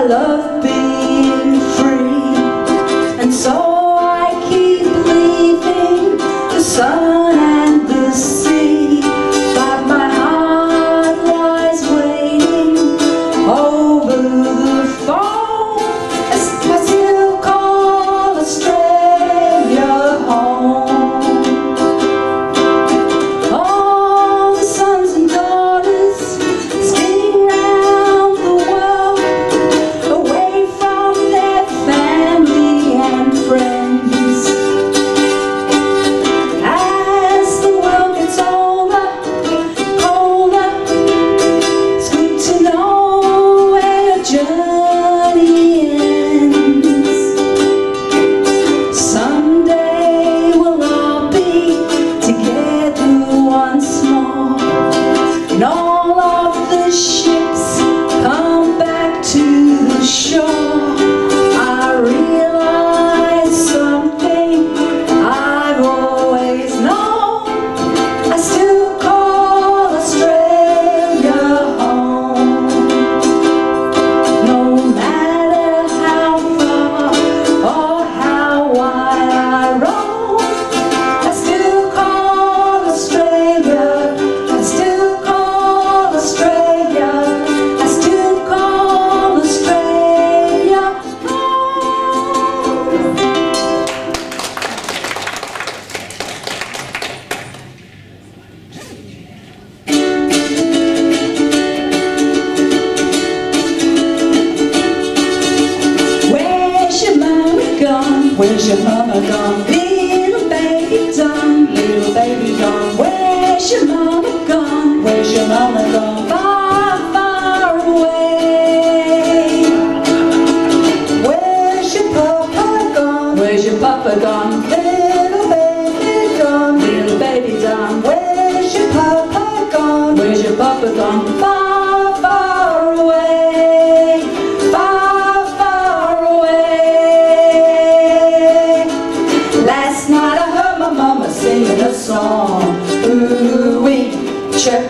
I love Where's your mama gone? Little baby Don, little baby gone. Where's your mama gone? Where's your mama gone? Far, far away. Where's your papa gone? Where's your papa gone? Little baby gone, little baby Don. Where's your papa gone? Where's your papa gone? Far,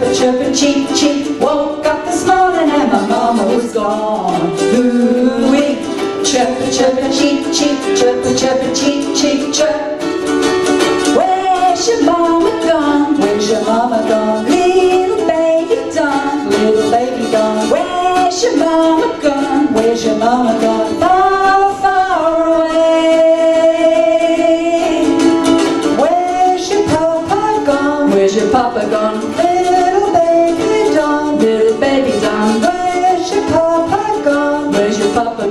chirpa chirpa cheep cheep. Woke up this morning and my mama was gone. Ooh wee, chirpa chirpa cheep cheep, chirpa chirpa cheep cheep chirp. Where's your mama gone? Where's your mama gone? Little baby gone, little baby gone. Where's your mama gone? Where's your mama gone? Far, far away. Where's your papa gone? Where's your papa gone?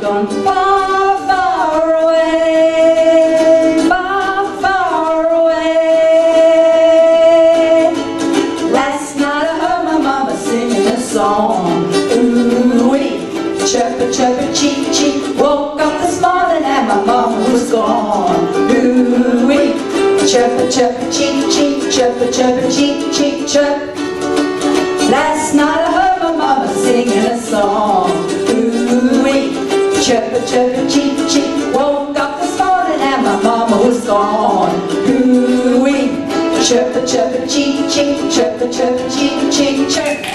Far, far away. Far, far away. Last night I heard my mama singing a song. Ooh wee, chirpa chirpa cheep cheep. Woke up this morning and my mama was gone. Ooh wee, chirpa chirpa cheep cheep, chirpa chirpa cheep cheep chirp. Chirpa chirpa cheep cheep. Woke up this morning and my mama was gone. Ooh wee, chirpa chirpa cheep cheep, chirpa chirpa cheep cheep chirp.